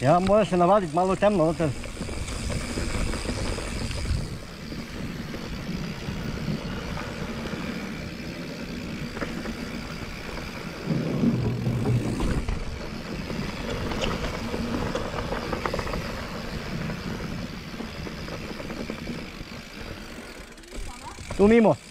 Ja, mora se navaditi malo temno noter. Tu mimo.